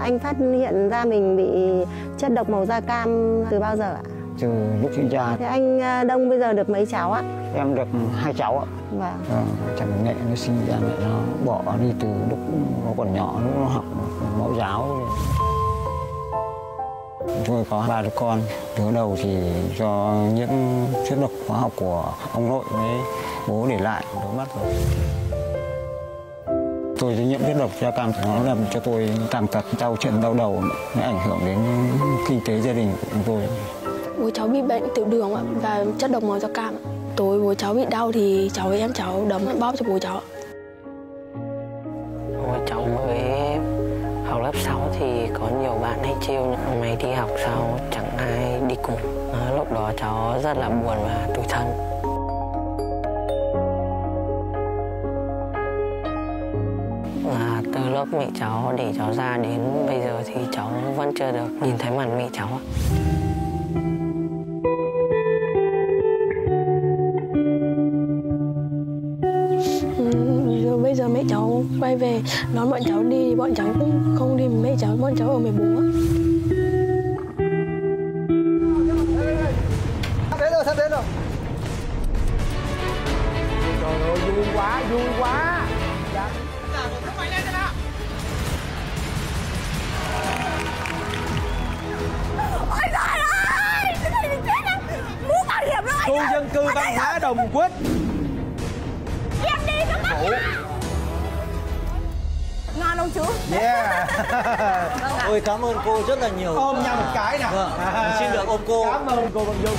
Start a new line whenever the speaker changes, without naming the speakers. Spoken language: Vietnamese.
Anh phát hiện ra mình bị chất độc màu da cam từ bao giờ ạ?
từ lúc sinh ra
Thế anh à, Đông bây giờ được mấy cháu ạ?
em được hai cháu ạ
Vâng.
Vâng, chẳng mẹ nó sinh ra mẹ nó bỏ đi từ lúc nó còn nhỏ lúc nó học mẫu giáo tôi có ba đứa con đứa đầu thì do những chất độc hóa học của ông nội với bố để lại đôi mắt rồi tôi nhiễm chất độc da cam thì nó làm cho tôi tàn tật đau chân đau đầu nó ảnh hưởng đến kinh tế gia đình của chúng tôi
Bố cháu bị bệnh tiểu đường và chất độc màu da cam. Tối bố cháu bị đau thì cháu với em cháu đấm bóp cho bố cháu.
Hồi cháu mới học lớp 6 thì có nhiều bạn hay trêu mày đi học sao chẳng ai đi cùng. Lúc đó cháu rất là buồn và tủi thân. Lúc mẹ cháu để cháu ra đến bây giờ thì cháu vẫn chưa được nhìn thấy mặt mẹ cháu ạ.
Ừ, Rồi bây giờ mẹ cháu quay về đón bọn cháu đi bọn cháu cũng không đi mẹ cháu bọn cháu ở với bố ạ.
Sắp đến rồi, sắp đến rồi. Trời ơi, vui quá, vui quá. Dạ. Cư văn hóa Đồng Quýt.
Em đi nó mất Ngon không chú?
Yeah.
Ôi cảm ơn cô rất là nhiều.
Ôm nhau một cái nè.
Vâng, xin được ôm cô.
Cảm ơn cô Văn Dung.